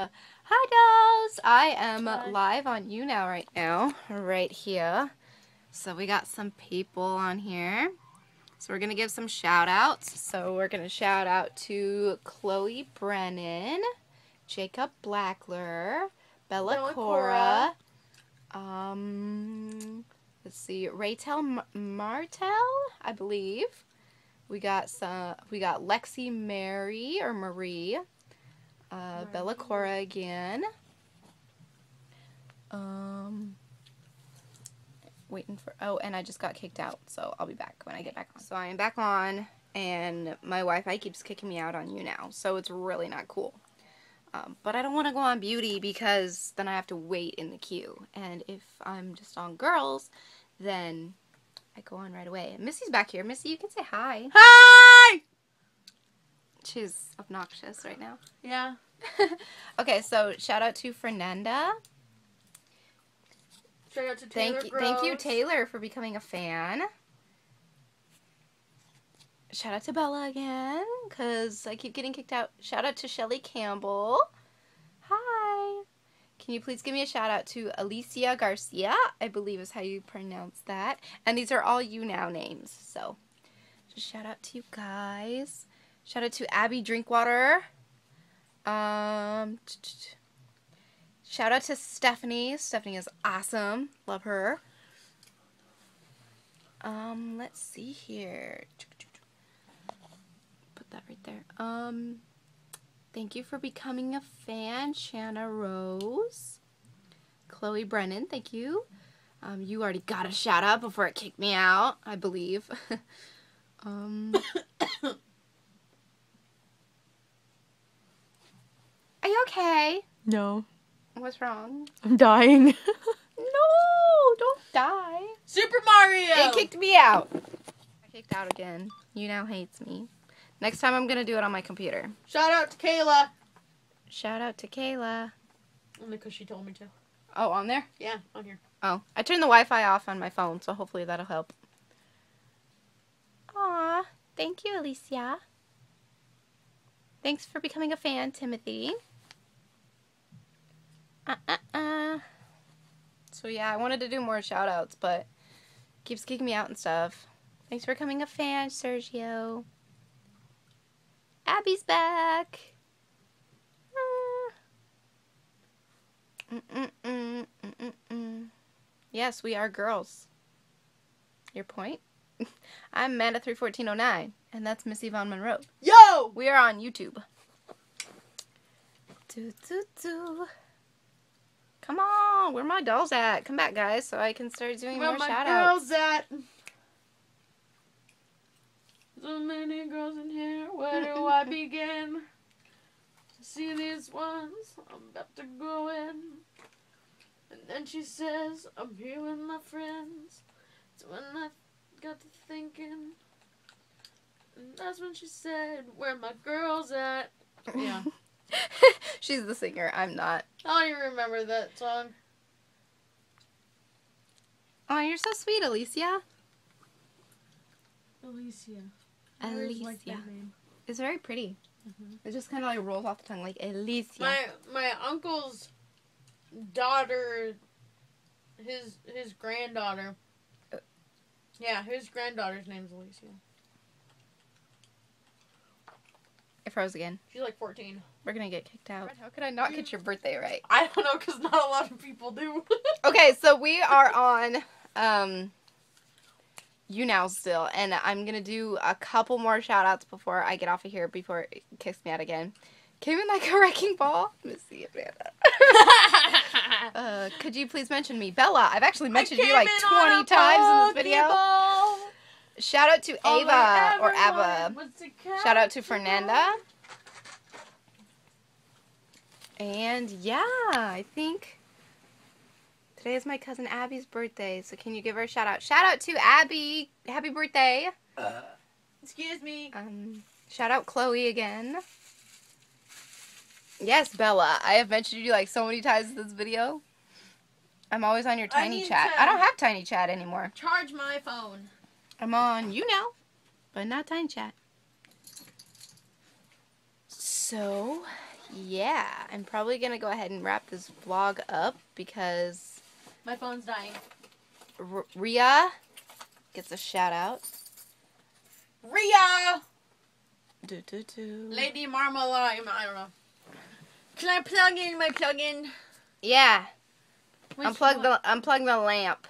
Hi dolls! I am Hi. live on YouNow right now, right here. So we got some people on here. So we're gonna give some shout outs. So we're gonna shout out to Chloe Brennan, Jacob Blackler, Bella, Bella Cora, um, let's see, Raytel Martel, I believe. We got some. We got Lexi Mary or Marie. Uh, Bella Cora again. Um, waiting for. Oh, and I just got kicked out, so I'll be back when I get back on. So I am back on, and my Wi-Fi keeps kicking me out on YouNow, so it's really not cool. Um, but I don't want to go on beauty because then I have to wait in the queue, and if I'm just on girls, then I go on right away. And Missy's back here. Missy, you can say hi. Hi! She's obnoxious right now. Yeah. okay, so shout out to Fernanda. Shout out to Taylor Thank you, thank you, Taylor, for becoming a fan. Shout out to Bella again, cause I keep getting kicked out. Shout out to Shelly Campbell. Hi. Can you please give me a shout out to Alicia Garcia? I believe is how you pronounce that. And these are all YouNow names. So, just shout out to you guys. Shout out to Abby Drinkwater. Um. Shout out to Stephanie. Stephanie is awesome. Love her. Um, let's see here. Put that right there. Um, thank you for becoming a fan, Shanna Rose. Chloe Brennan, thank you. Um, you already got a shout out before it kicked me out, I believe. um, are you okay? No. What's wrong? I'm dying. No, don't die. Super Mario! It kicked me out. I kicked out again. YouNow hates me. Next time I'm gonna do it on my computer. Shout out to Kayla. Shout out to Kayla. Only because she told me to. Oh, on there? Yeah, on here. Oh, I turned the Wi-Fi off on my phone, so hopefully that'll help. Aw, thank you, Alicia. Thanks for becoming a fan, Timothy. Uh, uh, uh. So yeah, I wanted to do more shout outs, but keeps kicking me out and stuff. Thanks for becoming a fan, Sergio. Abby's back. Ah. Mm-mm-mm, mm-mm-mm. Yes, we are girls. Your point? I'm Amanda31409, and that's Missy Von Monroe. Yo! We are on YouTube. Do, do, do. Come on, where my dolls at? Come back, guys, so I can start doing Where more my shout outs. girls at? So many girls in here, where do I begin? To see these ones, I'm about to go in. And then she says, I'm here with my friends. It's when I got to thinking. And that's when she said, Where my girls at? Yeah. She's the singer, I'm not. I don't even remember that song. Oh, you're so sweet, Alicia. Alicia. I always liked that Alicia. name. It's very pretty. It just kind of like rolls off the tongue like Alicia. My my uncle's daughter, his his granddaughter. Uh. Yeah, his granddaughter's name's Alicia. I froze again. She's like 14. We're gonna get kicked out. How could I not get your birthday right? I don't know because not a lot of people do. Okay, so we are on um YouNow still and I'm gonna do a couple more shout outs before I get off of here before it kicks me out again. Came in like a wrecking ball. Let me see Amanda. uh, could you please mention me? Bella, I've actually mentioned you like 20 times in this video. Shout out to Ava or Ava. Shout out to Fernanda. And yeah, I think today is my cousin Abby's birthday, so can you give her a shout out? Shout out to Abby. Happy birthday. Excuse me. Um, shout out Chloe again. Yes, Bella. I have mentioned you like so many times in this video. I'm always on your tiny need chat. I don't have tiny chat anymore. Charge my phone. I'm on YouNow, but not Time chat. So, yeah, I'm probably gonna go ahead and wrap this vlog up because My phone's dying. R- Ria gets a shout out. Ria! Do, do, do. Lady Marmalade. I don't know. Can I plug in my plug-in? Yeah, Which unplug one? the unplug the lamp.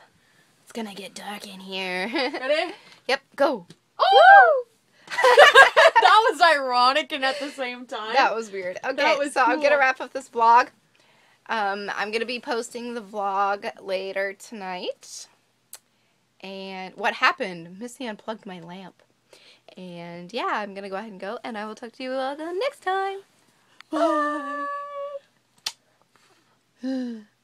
It's gonna get dark in here. Ready? yep, go. Oh! that was ironic and at the same time. That was weird. Okay, was so I'm gonna wrap up this vlog. Um, I'm gonna be posting the vlog later tonight. And what happened? Missy unplugged my lamp. And yeah, I'm gonna go ahead and go, and I will talk to you all next time. Bye.